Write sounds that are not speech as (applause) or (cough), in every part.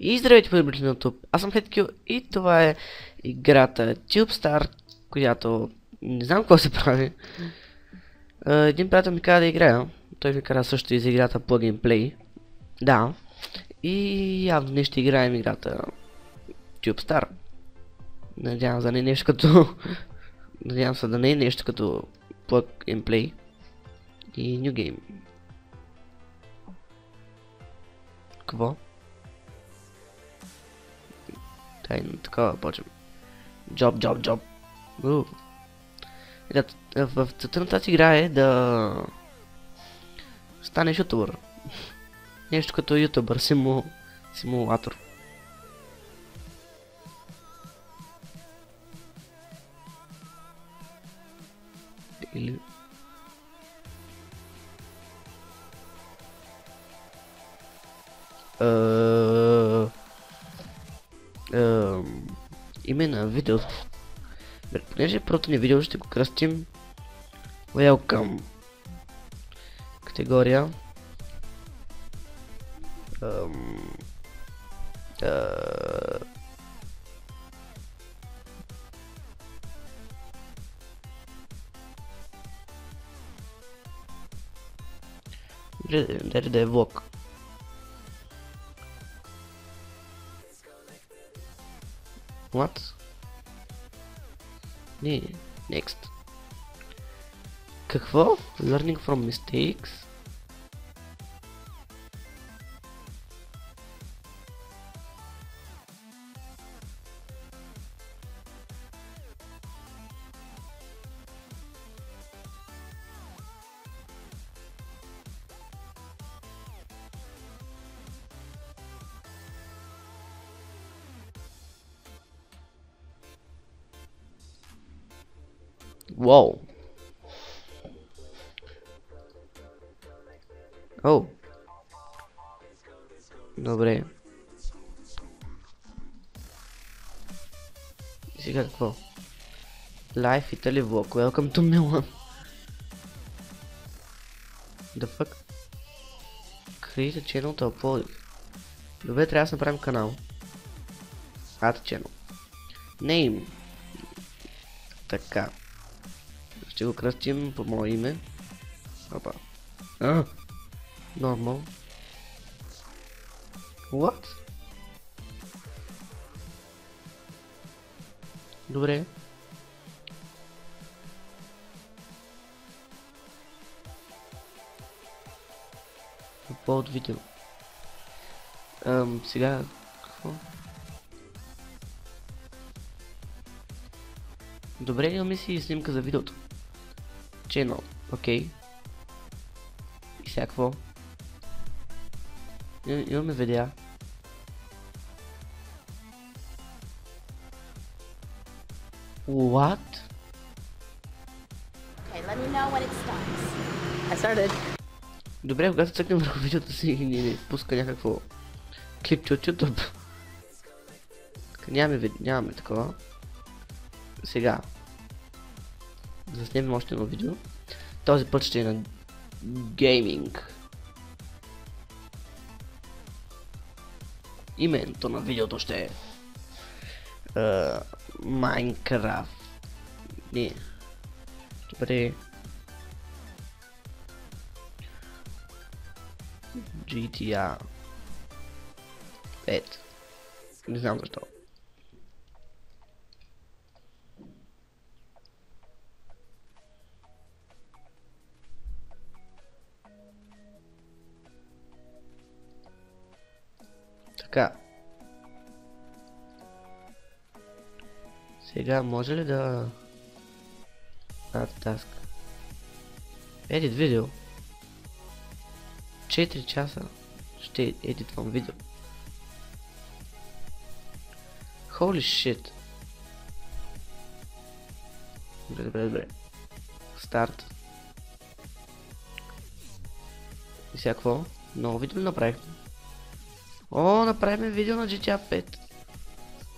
И здравейте, приятели на YouTube. Аз съм HeadQ и това е играта TubeStar, която не знам какво се прави. Един приятел ми каза да играя. Той ми каза също и за играта Plug and Play. Да. И явно ние ще играем играта TubeStar. Надявам да не е нещо като... Надявам се да не е нещо като Plug and Play. И New Game. Какво? Дай на такова почвам. Джоб, джоб, джоб. Т- В целта на тази игра е да станеш ютубър. (laughs) Нещо като ютубър, симу... симулатор. Е, Ам, име на видео. Бе, Понеже първото ни видео ще го кръстим Welcome. Категория. Добре, Дайте да е влог. What? Не, next. Какво? Learning from mistakes? Wow. О. Добре. И сега какво? Live Italy Vlog. Welcome to Milan. The fuck? Create a channel to upload. Добре, трябва да направим канал. Add channel. Name. Така. Ще го кръстим по мое име. Опа. А! Нормал. What? Добре. Upload видео. Ам, сега... Какво? Добре, имаме си снимка за видеото. Channel, окей. И сега какво? Имаме видеа. What? Okay, let me know when it stops. I started. Добре, когато цъкнем върху видеото си и ни пуска някакво клипче от YouTube. Нямаме, нямаме такова. Сега. Заснемем още едно видео. Този път ще е на гейминг. Името на видеото ще е Майнкрафт. Не. Добре. GTA 5. Не знам защо. Така. Сега може ли да... Add task. Edit видео. 4 часа ще едитвам видео. Holy shit. Добре, добре, добре. Старт. И сега какво? Ново видео направихме? О, направихме видео на GTA 5.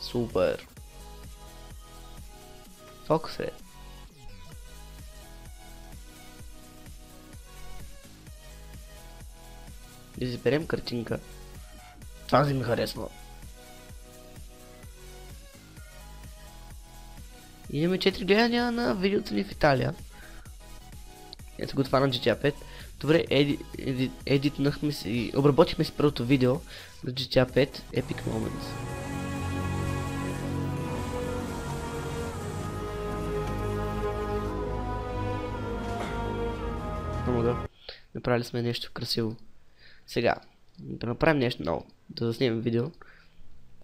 Супер. Фокус е. Изберем картинка. Това си ми харесва. Имаме 4 гледания на видеото ни в Италия. Ето го това на GTA 5. Добре, еди, еди, едитнахме си, обработихме си първото видео на GTA 5 Epic Moments. Много да. Направили сме нещо красиво. Сега, да направим нещо ново. Да заснемем видео.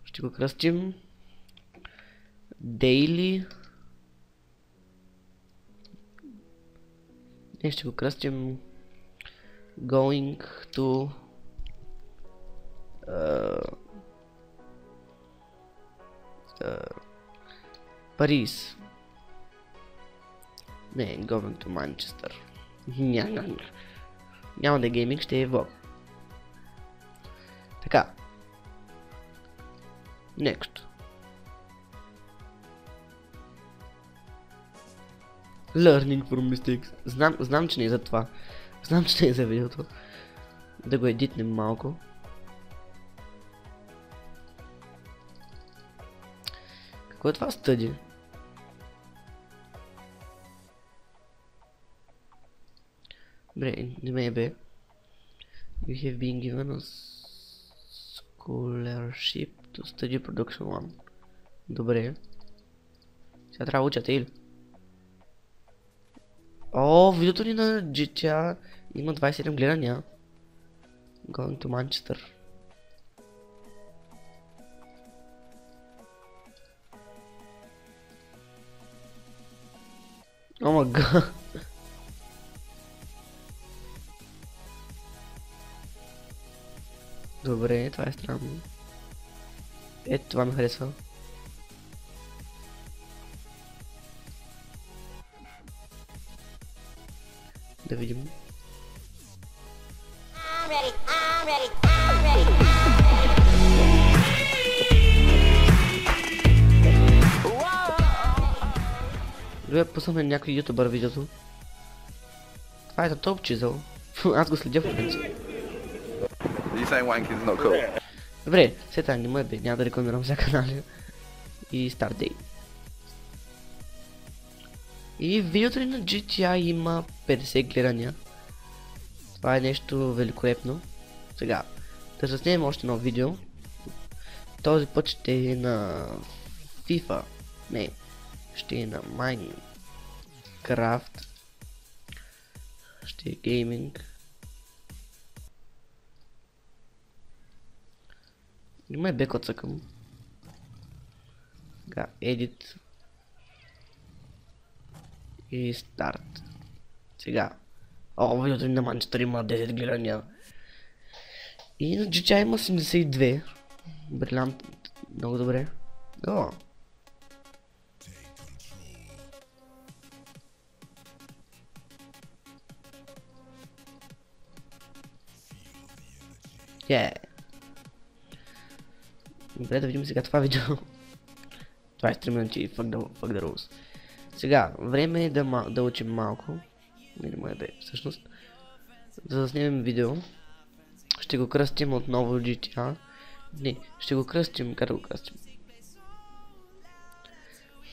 Ще го кръстим. Daily. Не, ще го кръстим. Going to uh, uh, Paris. Не, going to Manchester. Няма да е гейминг, ще е влог. Така. Next. Learning from mistakes. Знам, знам, че не е за това. Знам, че е за видеото. Да го едитнем малко. Какво е това стъди? Добре, не ме е бе. You have been given a scholarship to study production 1. Добре. Сега трябва да учате или? О, видеото ни на GTA има 27 гледания. Going to Manchester. О мага. Добре, това е странно. Ето, това ми харесва. Да видим. I'm ready, I'm ready, I'm ready. Добре, пуснахме някой ютубър видеото. Това е за топ чизъл. Аз го следя в принцип. Добре, все така не ме бе, няма да рекламирам за канали. И Start Day. И видеото ни на GTA има 50 гледания. Това е нещо великолепно. Сега, да заснемем още едно видео. Този път ще е на FIFA. Не, ще е на Minecraft. Ще е гейминг. Има е бек отсъкам. Сега, edit. И старт. Сега. О, видеото ни на Манчестър има 10 гледания. И на GTA има 72. Брилянт. Много добре. О. Yeah. Добре, да видим сега това видео. (laughs) 23 минути и fuck the, fuck the rules. Сега, време е да, да учим малко. Или мое бе, всъщност. Да заснемем видео. Ще го кръстим отново GTA. Не, ще го кръстим, как да го кръстим?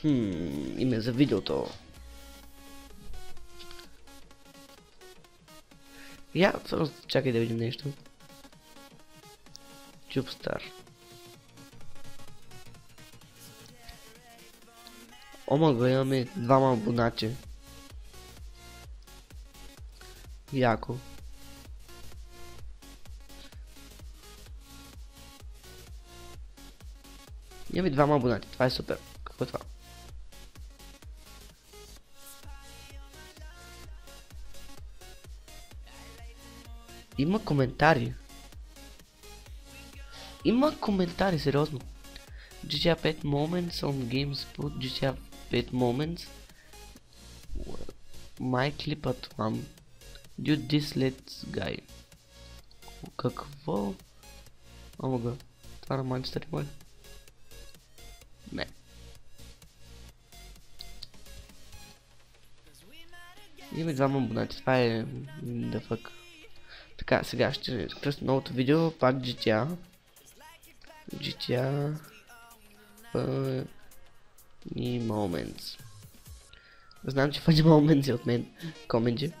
Хм, име за видеото. Я, всъщност, чакай да видим нещо. Tubestar. Омага, имаме двама абонати. Яко. Имаме двама абонати, това е супер. Какво е това? Има коментари. Има коментари, сериозно. GTA 5 moments on GameSpot, GTA 5 moments. My clip one. Dude, this let's guy. Какво? Омага. Това на Манчестър има ли? Не. Имаме двама абонати, това е... Да фък. Така, сега ще кръсна новото видео, пак GTA. GTA... Funny Moments. Знам, че Funny Moments е от мен. Коменджи.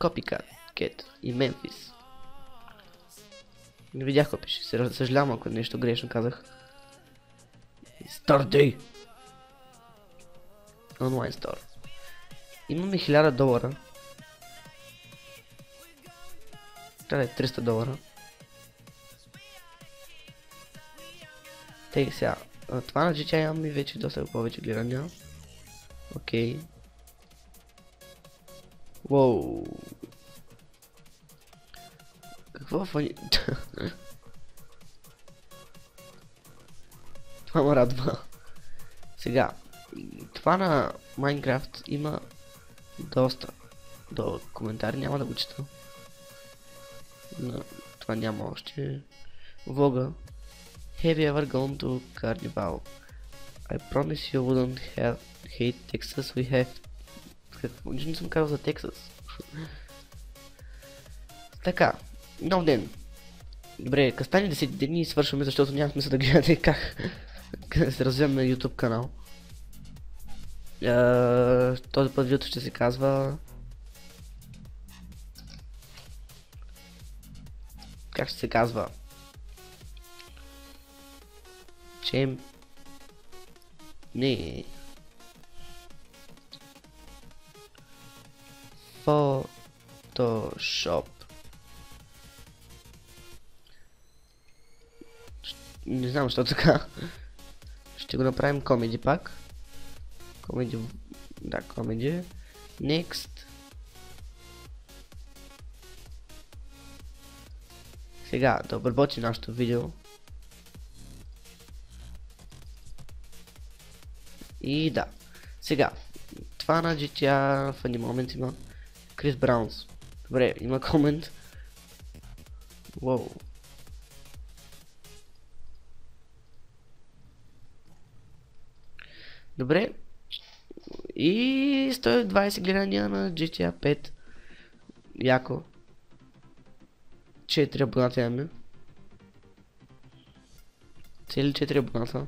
Copycat, Cat и Memphis. Не видях какво пише, съжалявам ако нещо грешно казах. Starday! Онлайн стор. Имаме 1000 долара. Трябва да е 300 долара. Тъй сега. Това на GTA имаме вече доста повече гледания. Окей. Воу. Какво фани... (laughs) Това ме радва. Сега, това на Майнкрафт има доста до коментари, няма да го чета. Но това няма още. Влога. Have you ever gone to Carnival? I promise you wouldn't have hate Texas we have... Какво? Нищо не съм казал за Тексас. (laughs) така, нов ден. Добре, като стане 10 дни свършваме, защото няма смисъл да гледате как, (laughs) да се развиваме на YouTube канал. Uh, този път видеото ще се казва... Как ще се казва? Чем... Не. Photoshop. Не знам, защо така. Ще го направим комеди пак. Комеди... Да, комеди. Next. Сега да обработи нашето видео. И да. Сега. Това на GTA в един момент има Крис Браунс. Добре, има (laughs) комент. Уоу. Добре. И 120 гледания на GTA 5. Яко. 4 абоната имаме. Цели 4 абоната.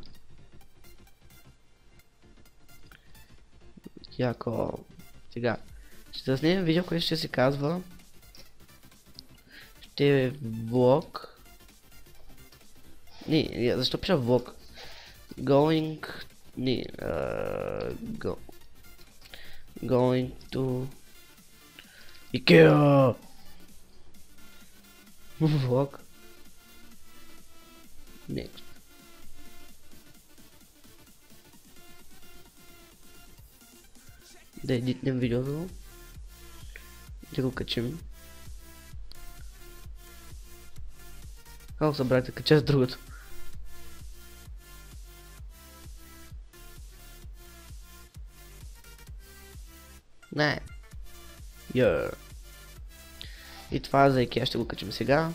Яко. Сега. Ще заснемем видео, което ще се казва. Ще е влог. Не, я- защо пиша влог? Going... Не, uh, go. Going to... Ikea! Влог. Next. Да едитнем видеото. Да го качим. Как събрах да кача с другото? Не. Йо. И това за IKEA ще го качим сега.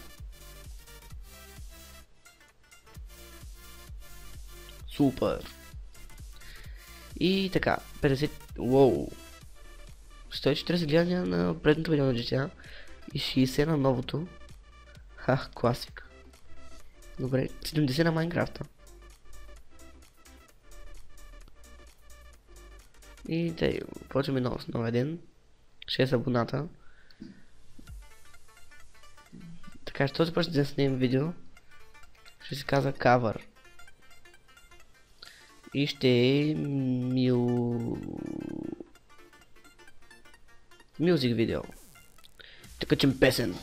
Супер. И така, 50... Уоу. 140 гледания на предното видео на GTA и 60 на новото. Ха, класик. Добре, 70 на Майнкрафта. И тъй, почваме нов, нов ден. 6 абоната. Така, ще този път ще снимем видео. Ще се казва cover. И ще мил... Мюзик видео. Така че песен.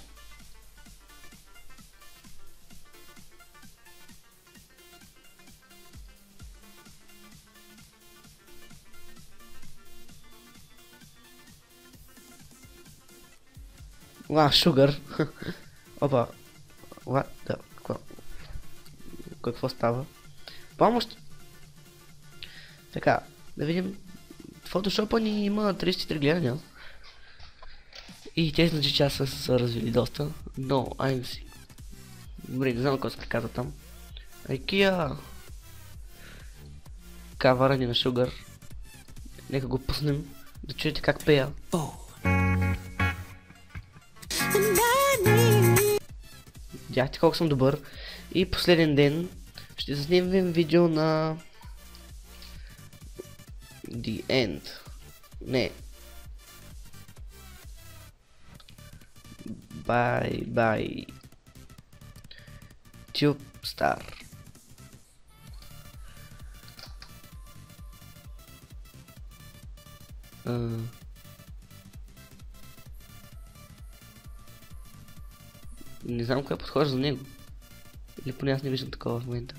Ла, шугър. (laughs) Опа. What the... Какво? Какво става? Помощ! Така, да видим. Фотошопа ни има 33 гледания. И те значи че аз са развили доста. Но, айм си. Добре, не знам какво се казва там. IKEA. Кавара ни на Sugar. Нека го пуснем. Да чуете как пея. Видяхте колко съм добър. И последен ден ще заснемем видео на The End. Не. Bye bye. Tube Star. А. Не знам кое подхожда за него. Или поне аз не виждам такова в момента.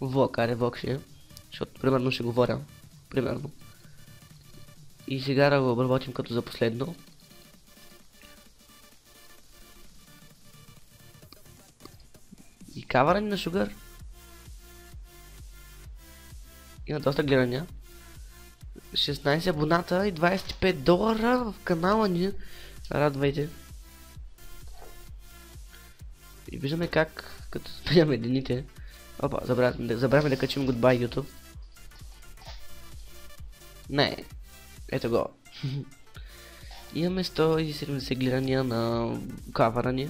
Влог, аре влог ще е. Защото примерно ще говоря. Примерно. И сега да го обработим като за последно. И каварани на Шугър. Има доста гледания. 16 абоната и 25 долара в канала ни. Радвайте. И виждаме как, като (laughs) сменяме дените. Опа, забравяме да качим Goodbye YouTube. Не. Ето го. (laughs) Имаме 170 гледания на кавара ни.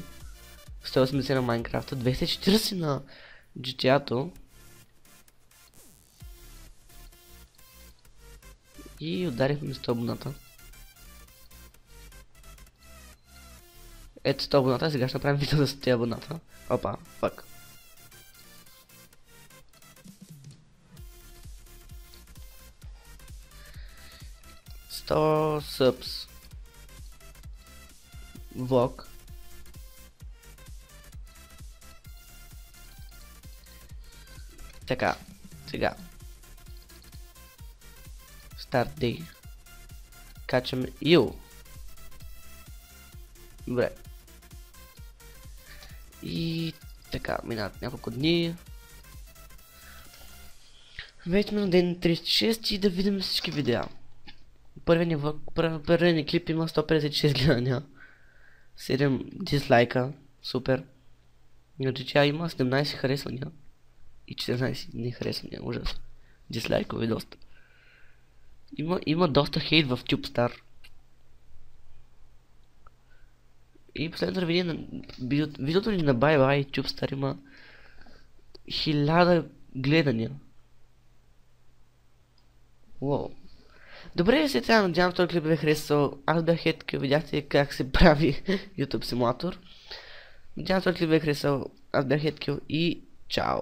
180 на Майнкрафта, 240 на GTA-то. И ударихме 100 абоната. Ето 100 абоната, сега ще направим видео за 100 абоната. Опа, фак. Сто събс. Влог. Така, сега. Start day. Качаме Ю. Добре. И така, минават няколко дни. Вече на ден 36 и да видим всички видеа. Първият ни, влог, пър, първият ни клип има 156 гледания. 7 дизлайка. Супер. Иначе тя има 17 харесвания. И 14 не харесвания. Ужас. Дизлайкове доста. Има, има доста хейт в TubeStar. И последното видео, на, видеото, ни на Bye Bye TubeStar има хиляда гледания. Уоу. Добре, се трябва надявам този клип ви е харесал. Аз бях Хетки, видяхте как се прави (laughs) YouTube симулатор. Надявам този клип ви е харесал. Аз бях Хеткил и чао.